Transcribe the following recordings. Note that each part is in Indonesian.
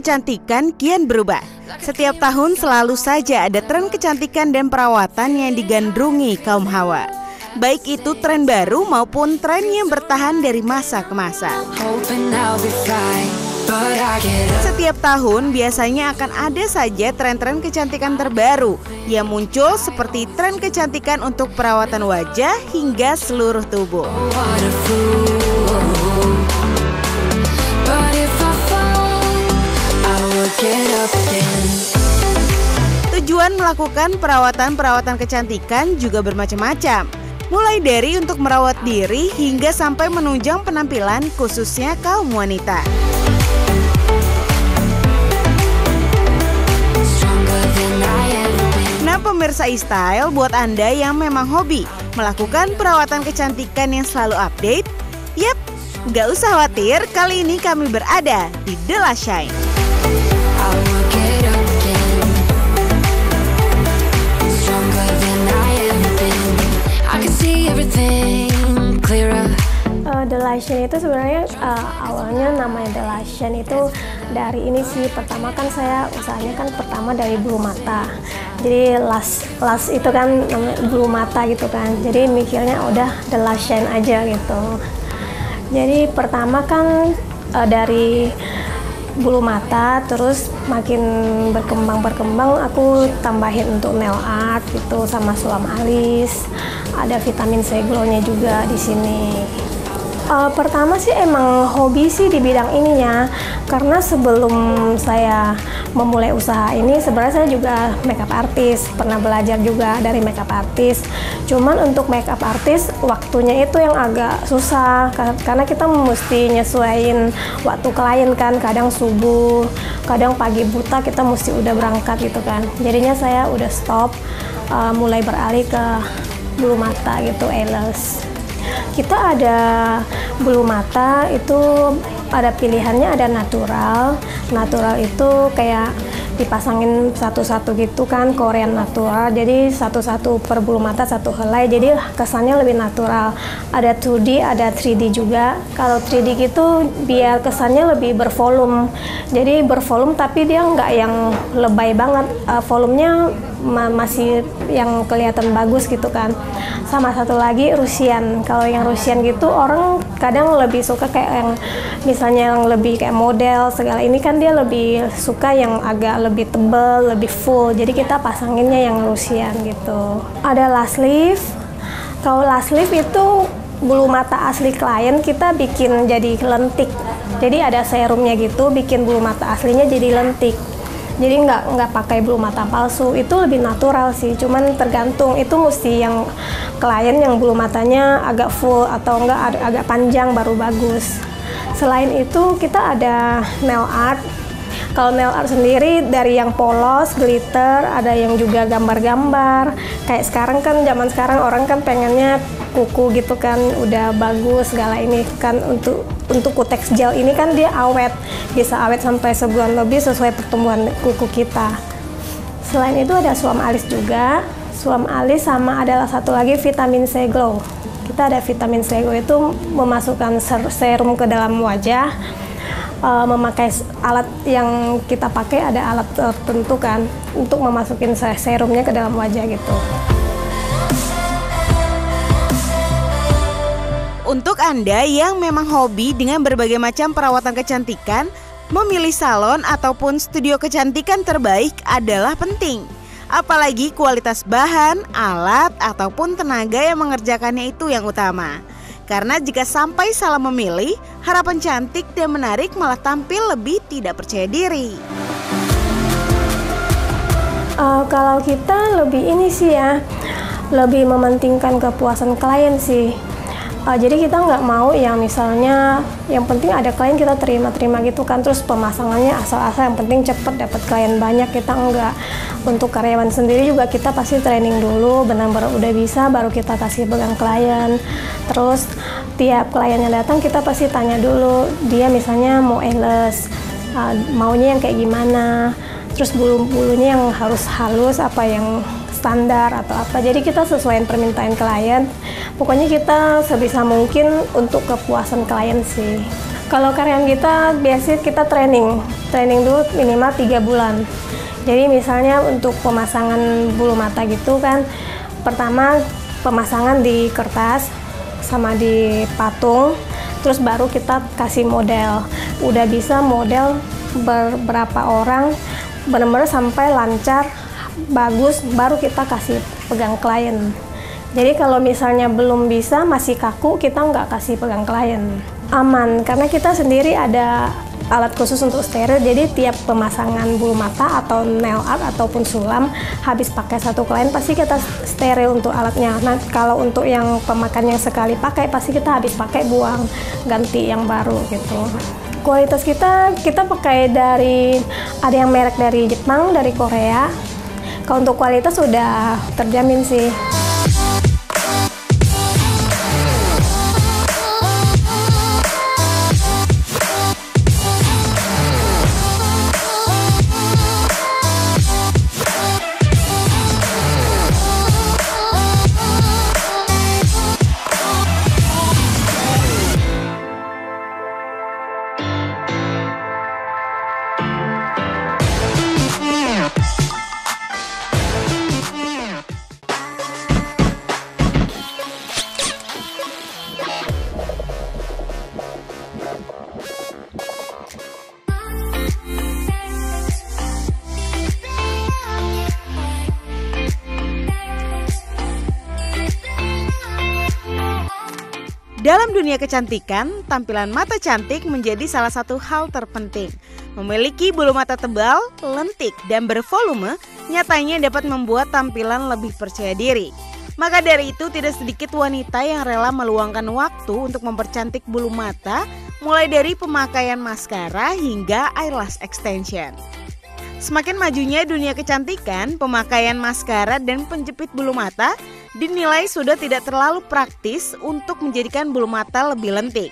kecantikan kian berubah. Setiap tahun selalu saja ada tren kecantikan dan perawatan yang digandrungi kaum hawa. Baik itu tren baru maupun tren yang bertahan dari masa ke masa. Setiap tahun biasanya akan ada saja tren-tren kecantikan terbaru yang muncul seperti tren kecantikan untuk perawatan wajah hingga seluruh tubuh. Tujuan melakukan perawatan-perawatan kecantikan juga bermacam-macam. Mulai dari untuk merawat diri hingga sampai menunjang penampilan khususnya kaum wanita. Nah pemirsa e-style buat Anda yang memang hobi melakukan perawatan kecantikan yang selalu update, yap, nggak usah khawatir kali ini kami berada di The Last Shine. Uh, The Lation itu sebenarnya uh, awalnya namanya The Lation itu dari ini sih. Pertama kan saya usahanya kan pertama dari bulu mata. Jadi las las itu kan namanya bulu mata gitu kan. Jadi mikirnya udah The Lation aja gitu. Jadi pertama kan uh, dari bulu mata terus makin berkembang berkembang aku tambahin untuk nail art gitu sama sulam alis ada vitamin C glow-nya juga di sini. Uh, pertama sih emang hobi sih di bidang ininya. Karena sebelum saya memulai usaha ini sebenarnya saya juga makeup artist. Pernah belajar juga dari makeup artist. Cuman untuk makeup artist waktunya itu yang agak susah. Ka- karena kita mesti nyesuaiin waktu klien kan. Kadang subuh kadang pagi buta kita mesti udah berangkat gitu kan. Jadinya saya udah stop uh, mulai beralih ke bulu mata gitu eyelash kita ada bulu mata itu ada pilihannya ada natural. Natural itu kayak dipasangin satu-satu gitu kan Korean natural. Jadi satu-satu per bulu mata satu helai. Jadi kesannya lebih natural. Ada 2D ada 3D juga. Kalau 3D gitu biar kesannya lebih bervolume. Jadi bervolume tapi dia nggak yang lebay banget. Eh, volumenya ma- masih yang kelihatan bagus gitu kan. Sama satu lagi Rusian. Kalau yang Rusian gitu orang kadang lebih suka kayak yang misalnya yang lebih kayak model segala. Ini kan dia lebih suka yang agak lebih tebal lebih full. Jadi kita pasanginnya yang Rusian gitu. Ada last leaf. Kalau last leaf itu bulu mata asli klien kita bikin jadi lentik. Jadi ada serumnya gitu bikin bulu mata aslinya jadi lentik jadi nggak nggak pakai bulu mata palsu. Itu lebih natural sih. Cuman tergantung itu mesti yang klien yang bulu matanya agak full atau enggak ag- agak panjang baru bagus. Selain itu kita ada nail art kalau nail art sendiri dari yang polos, glitter, ada yang juga gambar-gambar. Kayak sekarang kan zaman sekarang orang kan pengennya kuku gitu kan udah bagus segala ini kan untuk untuk kutex gel ini kan dia awet bisa awet sampai sebulan lebih sesuai pertumbuhan kuku kita. Selain itu ada suam alis juga. Suam alis sama adalah satu lagi vitamin C glow. Kita ada vitamin C glow itu memasukkan ser- serum ke dalam wajah uh, memakai alat yang kita pakai ada alat tertentu kan untuk memasukin se- serumnya ke dalam wajah gitu. Untuk Anda yang memang hobi dengan berbagai macam perawatan kecantikan, memilih salon ataupun studio kecantikan terbaik adalah penting. Apalagi kualitas bahan, alat, ataupun tenaga yang mengerjakannya itu yang utama. Karena jika sampai salah memilih, harapan cantik dan menarik malah tampil lebih tidak percaya diri. Uh, kalau kita lebih ini sih ya, lebih mementingkan kepuasan klien sih. Uh, jadi kita nggak mau yang misalnya yang penting ada klien kita terima-terima gitu kan. Terus pemasangannya asal-asal yang penting cepet dapat klien banyak kita enggak untuk karyawan sendiri juga kita pasti training dulu benar-benar udah bisa baru kita kasih pegang klien. Terus tiap klien yang datang kita pasti tanya dulu dia misalnya mau eyelash uh, maunya yang kayak gimana. Terus bulu-bulunya yang harus halus apa yang standar atau apa jadi kita sesuaikan permintaan klien pokoknya kita sebisa mungkin untuk kepuasan klien sih Kalau karyawan kita biasanya kita training, training dulu minimal tiga bulan. Jadi misalnya untuk pemasangan bulu mata gitu kan, pertama pemasangan di kertas sama di patung, terus baru kita kasih model. Udah bisa model beberapa orang benar-benar sampai lancar, bagus, baru kita kasih pegang klien. Jadi kalau misalnya belum bisa, masih kaku, kita nggak kasih pegang klien. Aman karena kita sendiri ada alat khusus untuk steril. Jadi tiap pemasangan bulu mata atau nail art ataupun sulam habis pakai satu klien pasti kita steril untuk alatnya. Nah kalau untuk yang pemakaian yang sekali pakai pasti kita habis pakai buang ganti yang baru gitu. Kualitas kita kita pakai dari ada yang merek dari Jepang dari Korea kalau untuk kualitas sudah terjamin sih Dalam dunia kecantikan, tampilan mata cantik menjadi salah satu hal terpenting. Memiliki bulu mata tebal, lentik, dan bervolume nyatanya dapat membuat tampilan lebih percaya diri. Maka dari itu tidak sedikit wanita yang rela meluangkan waktu untuk mempercantik bulu mata mulai dari pemakaian maskara hingga eyelash extension. Semakin majunya dunia kecantikan, pemakaian maskara dan penjepit bulu mata dinilai sudah tidak terlalu praktis untuk menjadikan bulu mata lebih lentik.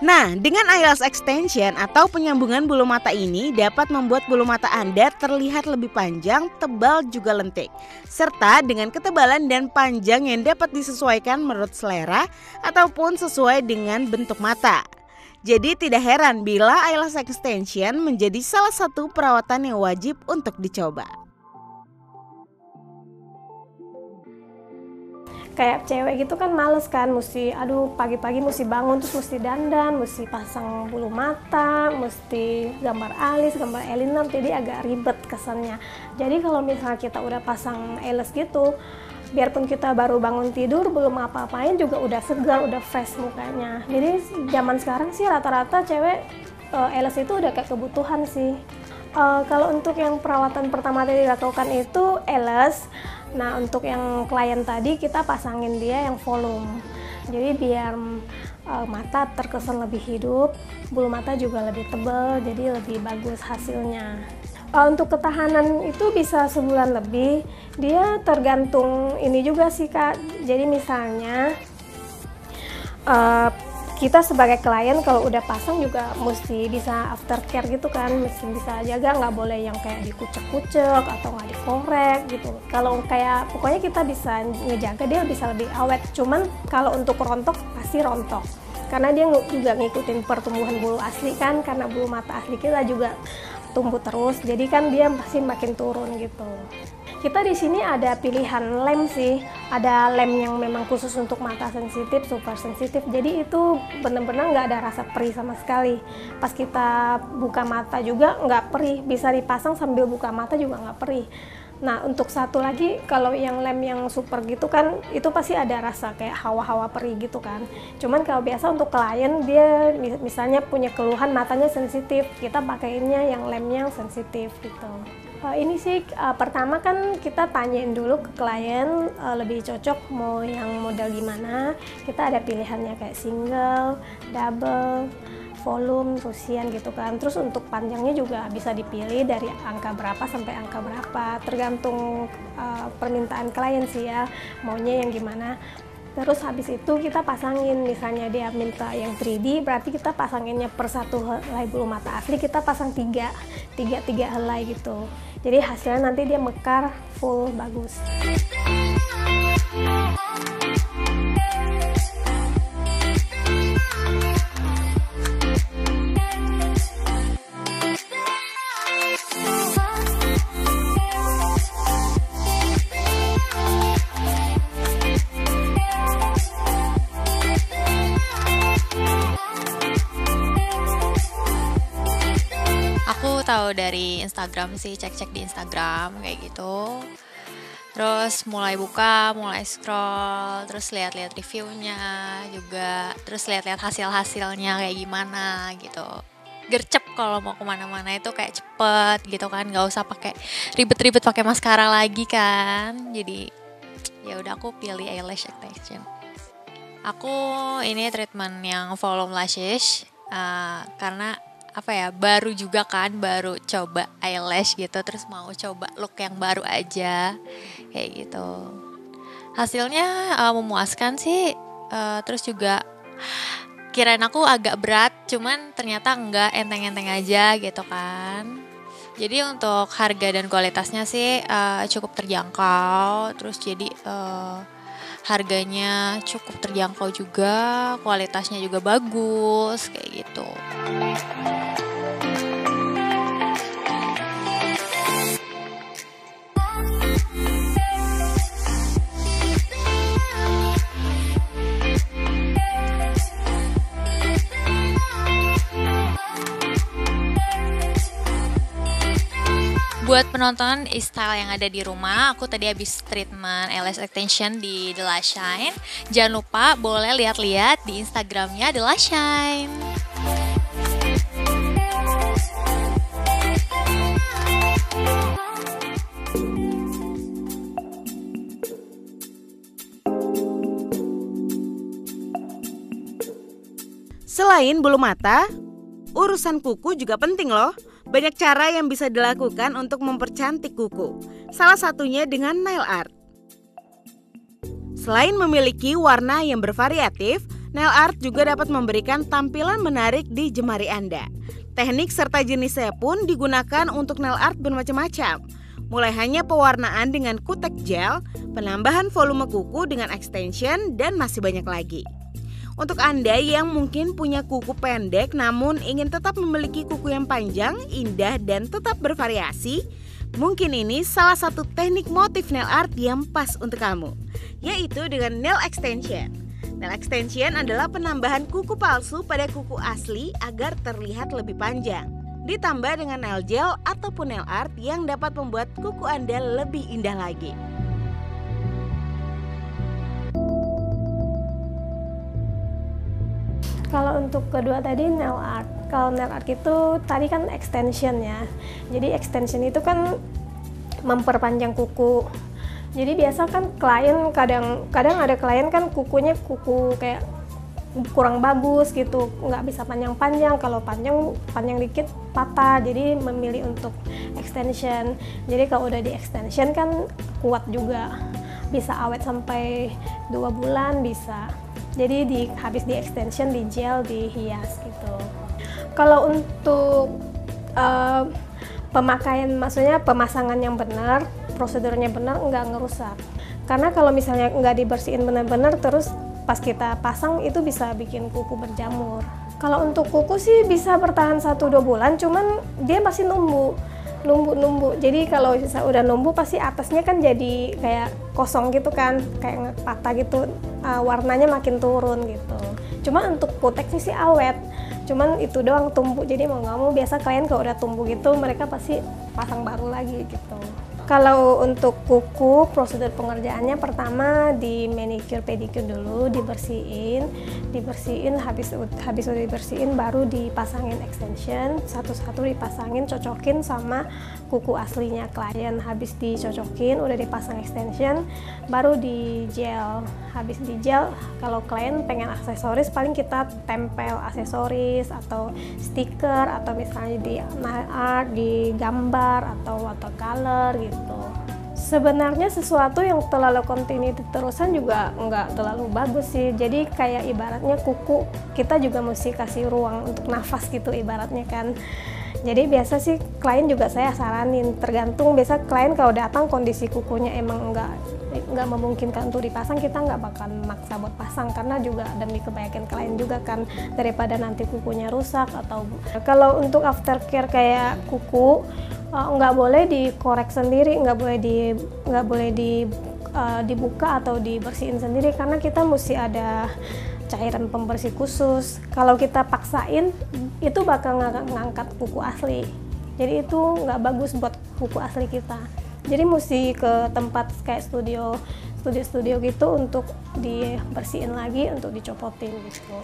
Nah, dengan eyelash extension atau penyambungan bulu mata ini dapat membuat bulu mata Anda terlihat lebih panjang, tebal juga lentik. Serta dengan ketebalan dan panjang yang dapat disesuaikan menurut selera ataupun sesuai dengan bentuk mata. Jadi tidak heran bila eyelash extension menjadi salah satu perawatan yang wajib untuk dicoba. kayak cewek gitu kan males kan mesti aduh pagi-pagi mesti bangun terus mesti dandan mesti pasang bulu mata mesti gambar alis gambar eyeliner jadi agak ribet kesannya jadi kalau misalnya kita udah pasang eyelash gitu biarpun kita baru bangun tidur belum apa-apain juga udah segar udah fresh mukanya jadi zaman sekarang sih rata-rata cewek uh, itu udah kayak kebutuhan sih uh, kalau untuk yang perawatan pertama tadi dilakukan itu eyelash Nah untuk yang klien tadi kita pasangin dia yang volume. Jadi biar uh, mata terkesan lebih hidup, bulu mata juga lebih tebal, jadi lebih bagus hasilnya. Uh, untuk ketahanan itu bisa sebulan lebih. Dia tergantung ini juga sih kak. Jadi misalnya uh, kita sebagai klien kalau udah pasang juga mesti bisa aftercare gitu kan mesti bisa jaga nggak boleh yang kayak dikucek-kucek atau nggak dikorek gitu kalau kayak pokoknya kita bisa ngejaga dia bisa lebih awet cuman kalau untuk rontok pasti rontok karena dia juga ngikutin pertumbuhan bulu asli kan karena bulu mata asli kita juga tumbuh terus jadi kan dia pasti makin turun gitu. Kita di sini ada pilihan lem sih ada lem yang memang khusus untuk mata sensitif super sensitif. Jadi itu benar-benar nggak ada rasa perih sama sekali. Pas kita buka mata juga nggak perih bisa dipasang sambil buka mata juga nggak perih Nah, untuk satu lagi kalau yang lem yang super gitu kan itu pasti ada rasa kayak hawa-hawa perih gitu kan. Cuman kalau biasa untuk klien dia misalnya punya keluhan matanya sensitif, kita pakainya yang lem yang sensitif gitu. Uh, ini sih uh, pertama kan kita tanyain dulu ke klien uh, lebih cocok mau yang model gimana. Kita ada pilihannya kayak single, double, volume, fusian gitu kan. Terus untuk panjangnya juga bisa dipilih dari angka berapa sampai angka berapa, tergantung uh, permintaan klien sih ya, maunya yang gimana. Terus habis itu kita pasangin, misalnya dia minta yang 3D, berarti kita pasanginnya per satu helai bulu mata asli, kita pasang tiga, tiga, tiga helai gitu. Jadi hasilnya nanti dia mekar full bagus. Tahu dari Instagram sih cek-cek di Instagram kayak gitu. Terus mulai buka mulai scroll terus lihat-lihat reviewnya juga terus lihat-lihat hasil-hasilnya kayak gimana gitu. Gercep kalau mau ke mana-mana itu kayak cepet gitu kan nggak usah pakai ribet-ribet pakai maskara lagi kan. Jadi ya udah aku pilih eyelash extension. Aku ini treatment yang volume lashes uh, karena apa ya baru juga kan baru coba eyelash gitu terus mau coba look yang baru aja kayak gitu. Hasilnya uh, memuaskan sih uh, terus juga kirain aku agak berat cuman ternyata enggak enteng-enteng aja gitu kan. Jadi untuk harga dan kualitasnya sih uh, cukup terjangkau terus jadi uh, harganya cukup terjangkau juga kualitasnya juga bagus kayak gitu buat penonton style yang ada di rumah, aku tadi habis treatment eyelash extension di The Last Shine. Jangan lupa boleh lihat-lihat di Instagramnya The Last Shine. Selain bulu mata, urusan kuku juga penting loh. Banyak cara yang bisa dilakukan untuk mempercantik kuku. Salah satunya dengan nail art. Selain memiliki warna yang bervariatif, nail art juga dapat memberikan tampilan menarik di jemari Anda. Teknik serta jenisnya pun digunakan untuk nail art bermacam-macam. Mulai hanya pewarnaan dengan kutek gel, penambahan volume kuku dengan extension, dan masih banyak lagi. Untuk Anda yang mungkin punya kuku pendek namun ingin tetap memiliki kuku yang panjang, indah, dan tetap bervariasi, mungkin ini salah satu teknik motif nail art yang pas untuk kamu, yaitu dengan nail extension. Nail extension adalah penambahan kuku palsu pada kuku asli agar terlihat lebih panjang. Ditambah dengan nail gel ataupun nail art yang dapat membuat kuku Anda lebih indah lagi. Kalau untuk kedua tadi nail art. Kalau nail art itu tadi kan extension ya. Jadi extension itu kan memperpanjang kuku. Jadi biasa kan klien kadang kadang ada klien kan kukunya kuku kayak kurang bagus gitu, nggak bisa panjang-panjang. Kalau panjang panjang dikit patah. Jadi memilih untuk extension. Jadi kalau udah di extension kan kuat juga, bisa awet sampai dua bulan bisa jadi di habis di extension di gel dihias gitu. Kalau untuk uh, pemakaian maksudnya pemasangan yang benar prosedurnya benar nggak ngerusak. Karena kalau misalnya nggak dibersihin benar-benar terus pas kita pasang itu bisa bikin kuku berjamur. Kalau untuk kuku sih bisa bertahan 1-2 bulan cuman dia masih numbuh numbu-numbu. Jadi kalau udah numbu pasti atasnya kan jadi kayak kosong gitu kan, kayak patah gitu. Uh, warnanya makin turun gitu. Cuma untuk kuteknya sih awet. Cuman itu doang tumbuh. Jadi mau nggak mau biasa klien kalau udah tumbuh gitu mereka pasti pasang baru lagi gitu. Kalau untuk kuku, prosedur pengerjaannya pertama di manicure pedicure dulu, dibersihin, dibersihin habis habis udah dibersihin baru dipasangin extension, satu-satu dipasangin, cocokin sama kuku aslinya klien. Habis dicocokin, udah dipasang extension, baru di gel. Habis di gel, kalau klien pengen aksesoris paling kita tempel aksesoris atau stiker atau misalnya di art, di gambar atau watercolor gitu gitu. Sebenarnya sesuatu yang terlalu kontinu terusan juga nggak terlalu bagus sih. Jadi kayak ibaratnya kuku kita juga mesti kasih ruang untuk nafas gitu ibaratnya kan. Jadi biasa sih klien juga saya saranin. Tergantung biasa klien kalau datang kondisi kukunya emang nggak nggak memungkinkan untuk dipasang kita nggak bakal maksa buat pasang. Karena juga demi kebaikan klien juga kan daripada nanti kukunya rusak atau kalau untuk aftercare kayak kuku uh, nggak boleh dikorek sendiri nggak boleh di nggak boleh di uh, dibuka atau dibersihin sendiri. Karena kita mesti ada cairan pembersih khusus. Kalau kita paksain itu bakal ng ngangkat kuku asli. Jadi itu nggak bagus buat kuku asli kita. Jadi mesti ke tempat kayak studio studio-studio gitu untuk dibersihin lagi untuk dicopotin gitu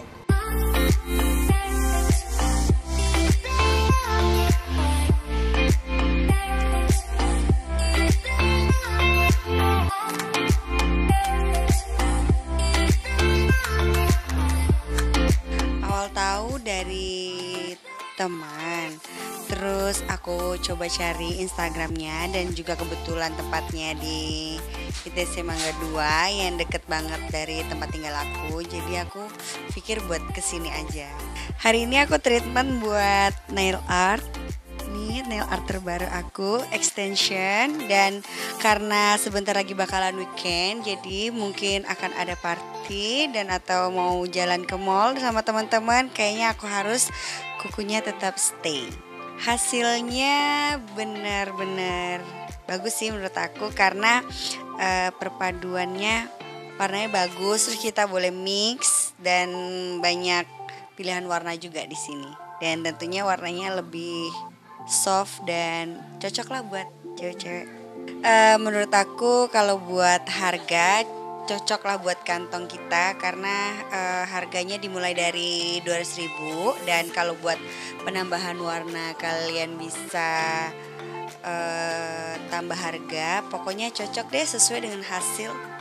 teman. Terus aku coba cari instagramnya dan juga kebetulan tempatnya di ITC Mangga 2 yang deket banget dari tempat tinggal aku. Jadi aku pikir buat ke sini aja. Hari ini aku treatment buat nail art. Ini nail art terbaru aku extension. Dan karena sebentar lagi bakalan weekend jadi mungkin akan ada party dan atau mau jalan ke mall sama teman-teman kayaknya aku harus kukunya tetap stay hasilnya benar-benar bagus sih menurut aku karena eh, perpaduannya warnanya bagus terus kita boleh mix dan banyak pilihan warna juga di sini dan tentunya warnanya lebih soft dan cocok lah buat cewek-cewek. Eh, menurut aku kalau buat harga cocok lah buat kantong kita karena eh, harganya dimulai dari 200.000 dan kalau buat penambahan warna kalian bisa eh, tambah harga. Pokoknya cocok deh sesuai dengan hasil.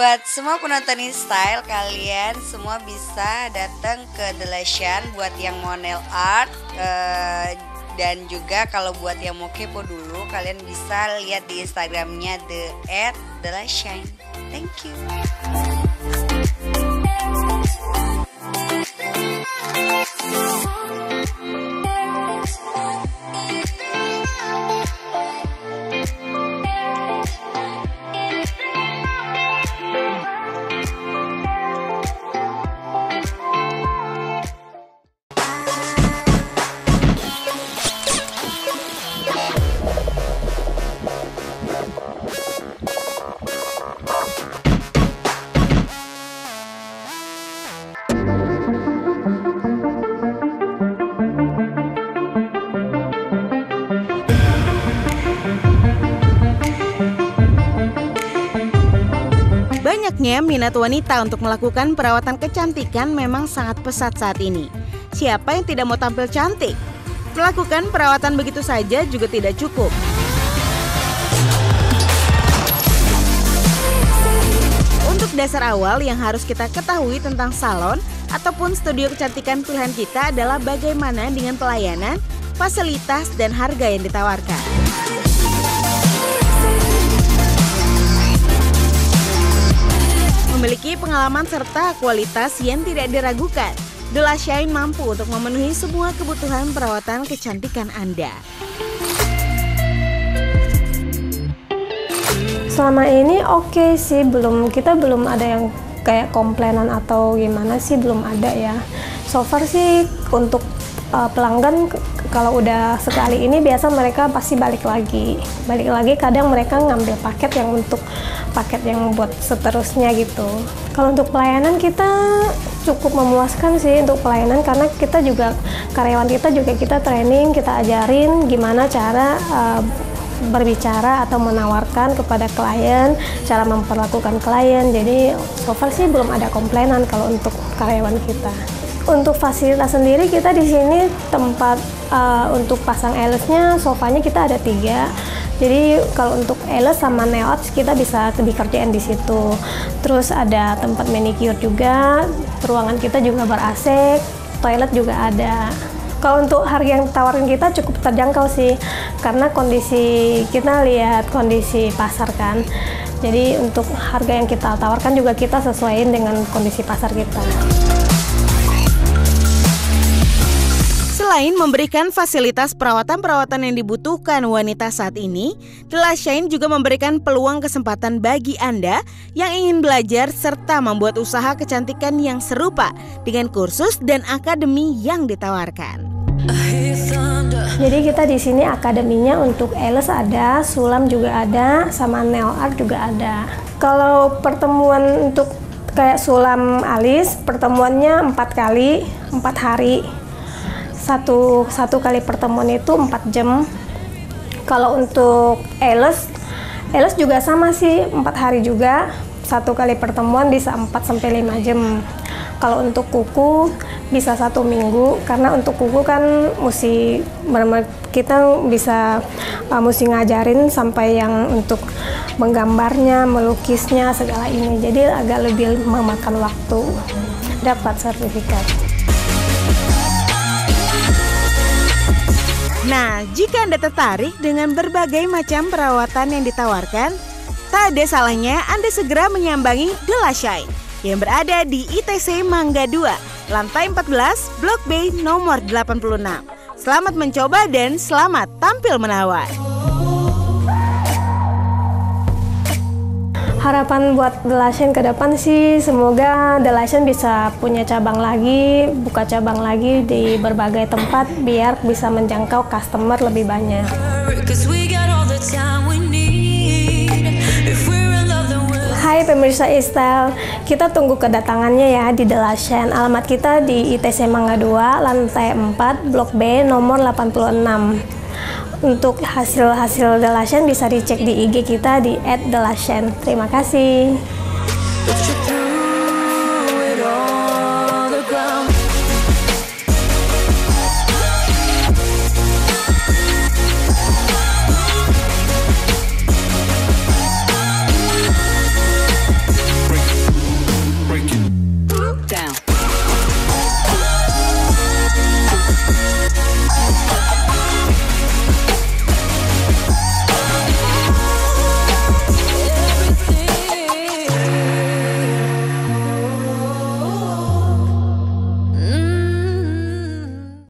Buat semua penonton style kalian semua bisa datang ke The Lesian buat yang mau nail art eh, dan juga kalau buat yang mau kepo dulu kalian bisa lihat di Instagramnya The at The Lesian. Thank you. Banyaknya minat wanita untuk melakukan perawatan kecantikan memang sangat pesat saat ini. Siapa yang tidak mau tampil cantik? Melakukan perawatan begitu saja juga tidak cukup. Untuk dasar awal yang harus kita ketahui tentang salon ataupun studio kecantikan pilihan kita adalah bagaimana dengan pelayanan, fasilitas, dan harga yang ditawarkan. Memiliki pengalaman serta kualitas yang tidak diragukan, Dula Shine mampu untuk memenuhi semua kebutuhan perawatan kecantikan Anda. selama ini oke sih belum kita belum ada yang kayak komplainan atau gimana sih belum ada ya so far sih untuk uh, pelanggan kalau udah sekali ini biasa mereka pasti balik lagi balik lagi kadang mereka ngambil paket yang untuk paket yang buat seterusnya gitu kalau untuk pelayanan kita cukup memuaskan sih untuk pelayanan karena kita juga karyawan kita juga kita training kita ajarin gimana cara uh, berbicara atau menawarkan kepada klien, cara memperlakukan klien. Jadi so far sih belum ada komplainan kalau untuk karyawan kita. Untuk fasilitas sendiri kita di sini tempat uh, untuk pasang eyelashnya, sofanya kita ada tiga. Jadi kalau untuk eyelash sama nail kita bisa dikerjain di situ. Terus ada tempat manicure juga, ruangan kita juga ber AC, toilet juga ada. Kalau untuk harga yang ditawarin kita cukup terjangkau sih, karena kondisi kita lihat kondisi pasar kan. Jadi untuk harga yang kita tawarkan juga kita sesuaiin dengan kondisi pasar kita. Selain memberikan fasilitas perawatan-perawatan yang dibutuhkan wanita saat ini, The Shine juga memberikan peluang kesempatan bagi Anda yang ingin belajar serta membuat usaha kecantikan yang serupa dengan kursus dan akademi yang ditawarkan. Jadi kita di sini akademinya untuk Eles ada, Sulam juga ada, sama nail art juga ada. Kalau pertemuan untuk kayak Sulam Alis, pertemuannya empat kali, empat hari satu satu kali pertemuan itu 4 jam. Kalau untuk Eles Eles juga sama sih empat hari juga. Satu kali pertemuan bisa 4 sampai 5 jam. Kalau untuk kuku bisa satu minggu. Karena untuk kuku kan mesti kita bisa uh, mesti ngajarin sampai yang untuk menggambarnya melukisnya segala ini. Jadi agak lebih memakan waktu. Dapat sertifikat. Nah, jika Anda tertarik dengan berbagai macam perawatan yang ditawarkan, tak ada salahnya Anda segera menyambangi The Shine yang berada di ITC Mangga 2, lantai 14, Blok B nomor 86. Selamat mencoba dan selamat tampil menawar. Harapan buat The Lashen ke depan sih semoga The Lashen bisa punya cabang lagi, buka cabang lagi di berbagai tempat biar bisa menjangkau customer lebih banyak. Hai pemirsa Istel, kita tunggu kedatangannya ya di The Lashen. Alamat kita di ITC Mangga 2, lantai 4, Blok B, nomor 86 untuk hasil-hasil The bisa dicek di IG kita di @thelashen. Terima kasih.